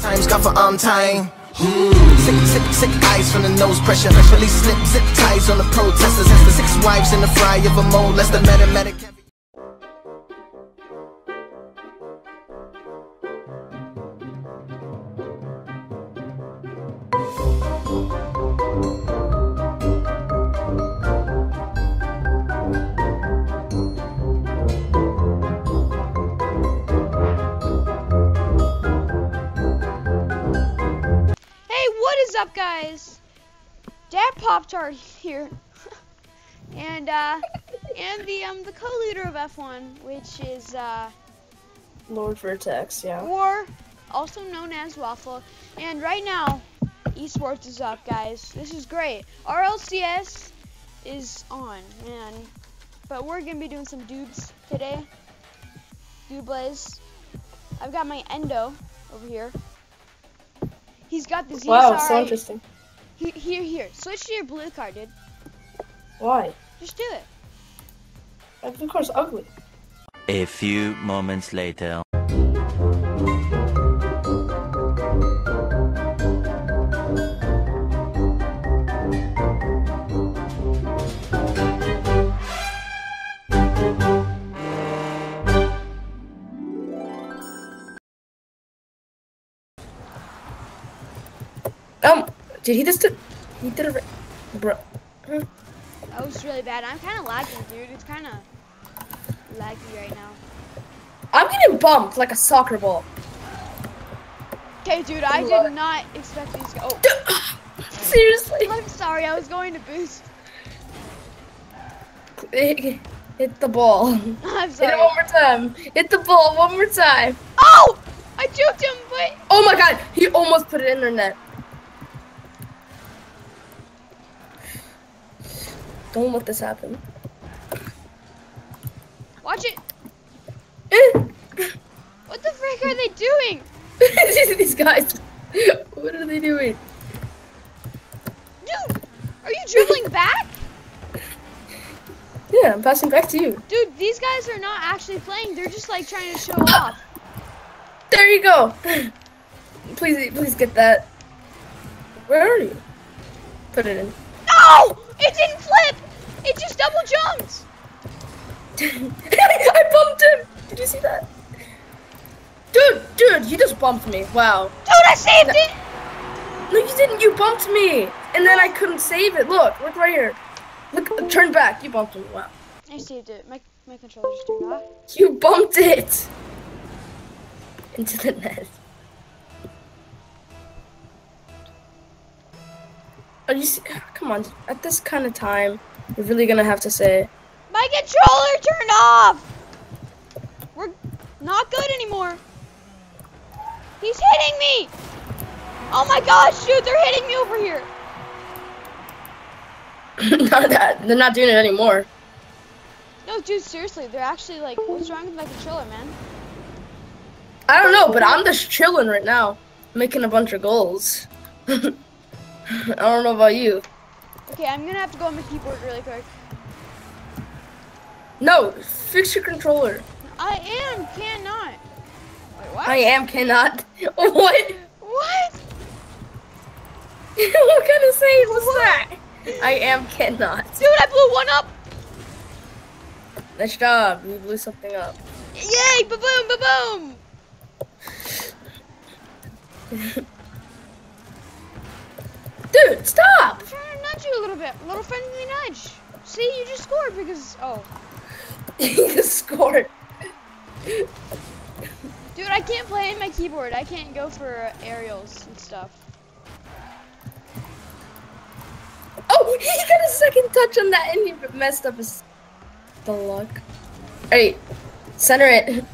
Times got for on time. Mm. Sick, sick, sick eyes from the nose pressure. Release slip zip ties on the protesters. As the six wives in the fry of a mole. Less the medic. Hey, up, guys? Dad Pop Tart here, and uh, and the um the co-leader of F1, which is uh, Lord Vertex, yeah. or also known as Waffle. And right now, esports is up, guys. This is great. RLCS is on, man. But we're gonna be doing some dudes today. Dude Blaze. I've got my Endo over here. He's got the ZSRI. Wow, so interesting. Here, here, here. Switch to your blue card, dude. Why? Just do it. Of course, ugly. A few moments later. Um, did he just? He did it, bro. Hmm. That was really bad. I'm kind of lagging, dude. It's kind of laggy right now. I'm getting bumped like a soccer ball. Okay, dude. I did it. not expect these. Go- oh, Seriously. I'm sorry. I was going to boost. Hit, hit the ball. I'm it sorry. one more time. Hit the ball one more time. Oh! I juked him, but Oh my god, he almost put it in their net. Don't let this happen. watch it. Eh. What the frick are they doing? These guys. What are they doing? Dude, are you dribbling back? Yeah, I'm passing back to you. Dude, these guys are not actually playing. They're just like trying to show off. There you go. Please, please get that. Where are you? Put it in. No! It didn't flip! It just double jumped! I bumped him. Did you see that? Dude, dude, you just bumped me. Wow. Dude, I saved it! No, you didn't. You bumped me, and then I couldn't save it. Look, look right here. Look, turn back. You bumped me. Wow. I saved it. My, my controller just turned off. You bumped it into the net. Are you? Come on. At this kind of time, you're really gonna have to say, My controller turned off! We're not good anymore. He's hitting me! Oh my gosh, dude, they're hitting me over here. not that. They're not doing it anymore. No, dude, seriously, they're actually like, what's wrong with my controller, man? I don't know, but I'm just chilling right now, making a bunch of goals. I don't know about you. Okay, I'm gonna have to go on my keyboard really quick. No, fix your controller. I am, cannot. Wait, what? I am cannot. What? What? what kind of saying was that? I am cannot. Dude, I blew one up. Nice job. You blew something up. Yay, ba-boom, ba-boom. Dude, stop! I'm trying to nudge you a little bit. A little friendly nudge. See, you just scored because, oh. you scored. Dude, I can't play in my keyboard. I can't go for aerials and stuff. Oh, he got a second touch on that and he messed up his the luck. Alright, center it.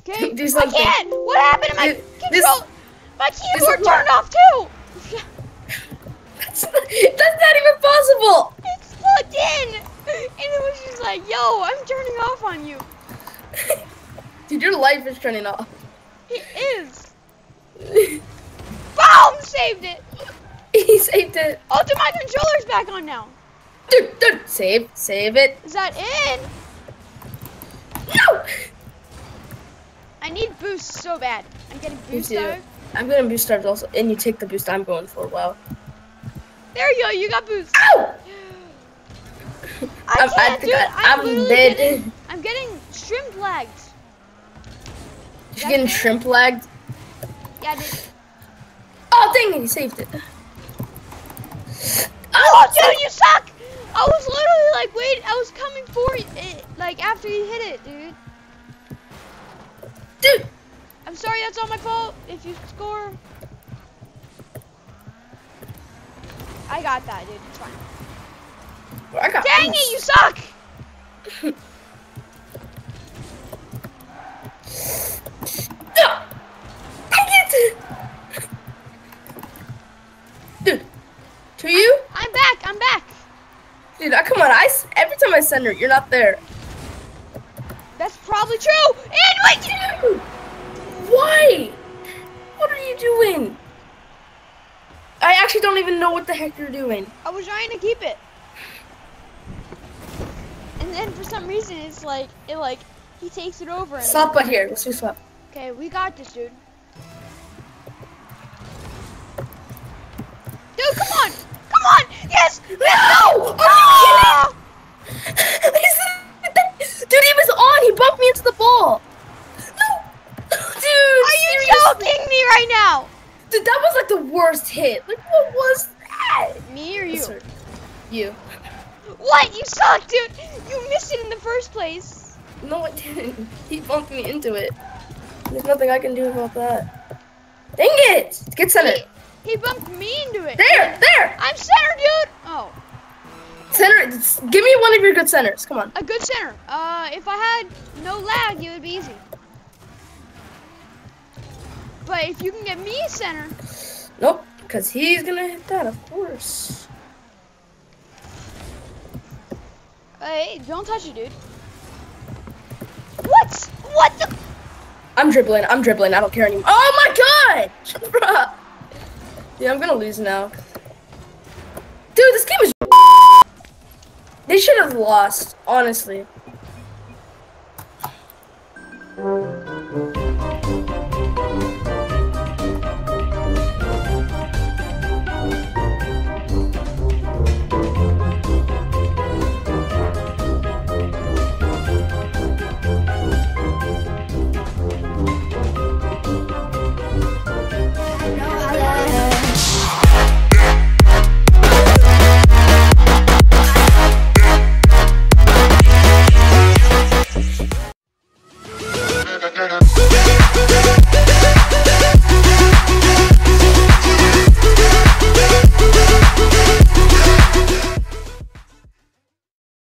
Okay, Do I something. can't. What happened to my this- control? my keyboard turned off too. That's not, that's not even possible. it's plugged in, and it was just like, "Yo, I'm turning off on you." Dude, your life is turning off. It is. Boom! Saved it. he saved it. Oh, dude, my controller's back on now. Dude, dude, save, save it. Is that in? No! I need boost so bad. I'm getting boost though. I'm gonna boost stars also, and you take the boost I'm going for. Wow. There you go. You got boost. Ow! I I'm- can't, think dude. I- I'm, I'm dead. Getting, I'm getting shrimp lagged. You're getting shrimp lagged. Yeah, dude. Oh dang it! He saved it. Oh, oh dude, you suck! I was literally like, wait, I was coming for it, like after you hit it, dude. Dude, I'm sorry, that's all my fault. If you score, I got that, dude. It's fine. I got. Dang it, you suck! Dang it! Dude, to you, I'm back. I'm back. dude. I, come on, I every time I send her, you're not there. That's probably true. And why? What are you doing? I actually don't even know what the heck you're doing. I was trying to keep it. And then for some reason, it's like it like he takes it over. And Swap but here. Let's do swap. Okay, we got this, dude. Dude, come on! Come on! Yes! No! Dude, he was on. He bumped me into the ball. No, dude. Are you seriously? joking me right now? Dude, that was like the worst hit. Like, what was that? Me or you? Yes, sir. You. What? You suck, dude! You missed it in the first place. No, it didn't. He bumped me into it. There's nothing I can do about that. Dang it! Get center. He, he bumped me into it. There, there. I'm center, dude! Oh, Center. Give me one of your good centers. Come on. a good center. Uh, if I had no lag, it would be easy. But if you can get me a center, Nope. Because he's gonna hit that, of course. Hey, don't touch it, dude. What? What the? I'm dribbling. I'm dribbling. I don't care anymore. Oh my god! Yeah, I'm gonna lose now. Dude, this game is. They should have lost, honestly.